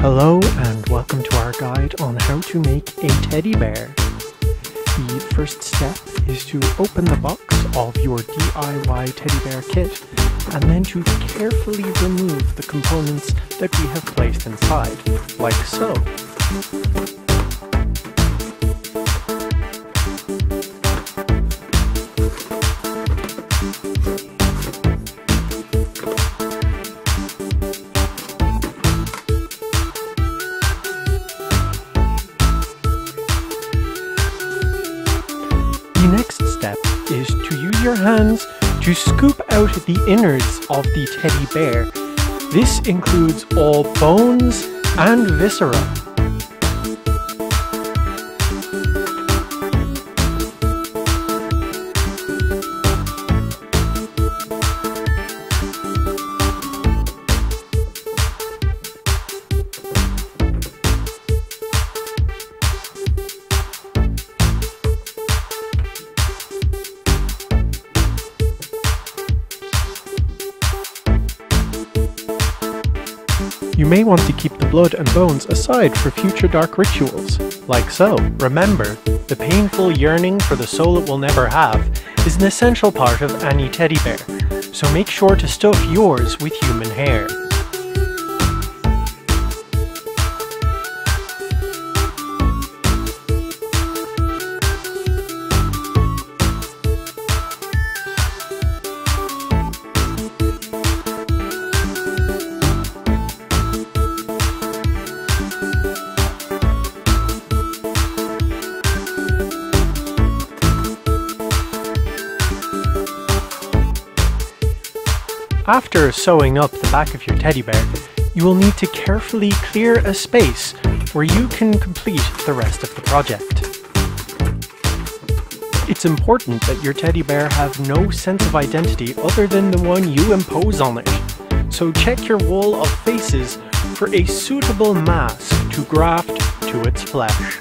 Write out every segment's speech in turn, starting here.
Hello and welcome to our guide on how to make a teddy bear. The first step is to open the box of your DIY teddy bear kit and then to carefully remove the components that we have placed inside, like so. Your hands to scoop out the innards of the teddy bear. This includes all bones and viscera. May want to keep the blood and bones aside for future dark rituals, like so. Remember, the painful yearning for the soul it will never have is an essential part of any teddy bear, so make sure to stuff yours with human hair. After sewing up the back of your teddy bear, you will need to carefully clear a space where you can complete the rest of the project. It's important that your teddy bear have no sense of identity other than the one you impose on it, so check your wall of faces for a suitable mask to graft to its flesh.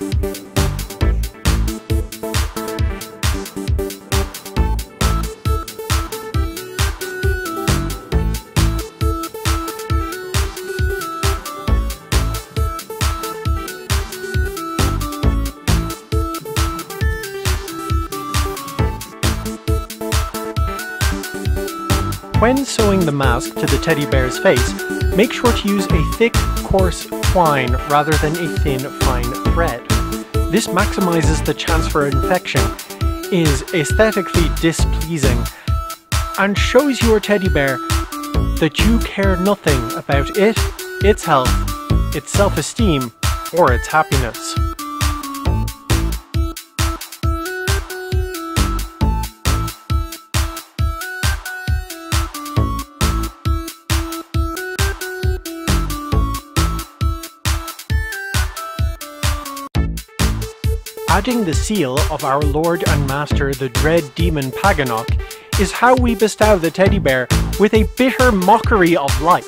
When sewing the mask to the teddy bear's face, make sure to use a thick, coarse twine rather than a thin, fine thread. This maximizes the chance for infection, is aesthetically displeasing, and shows your teddy bear that you care nothing about it, its health, its self-esteem, or its happiness. Adding the seal of our Lord and Master the dread demon Paganok is how we bestow the teddy bear with a bitter mockery of life.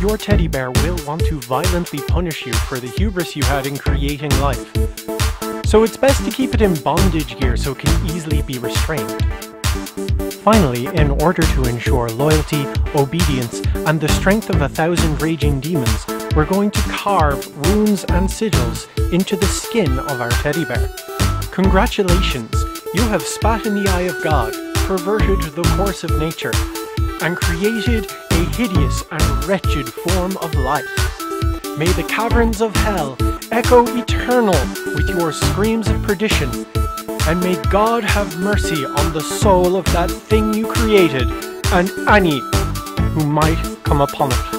Your teddy bear will want to violently punish you for the hubris you had in creating life. So it's best to keep it in bondage gear so it can easily be restrained. Finally, in order to ensure loyalty, obedience, and the strength of a thousand raging demons, we're going to carve runes and sigils into the skin of our teddy bear. Congratulations! You have spat in the eye of God, perverted the course of nature, and created a hideous and wretched form of life. May the caverns of hell echo eternal with your screams of perdition, and may God have mercy on the soul of that thing you created, and any who might come upon it.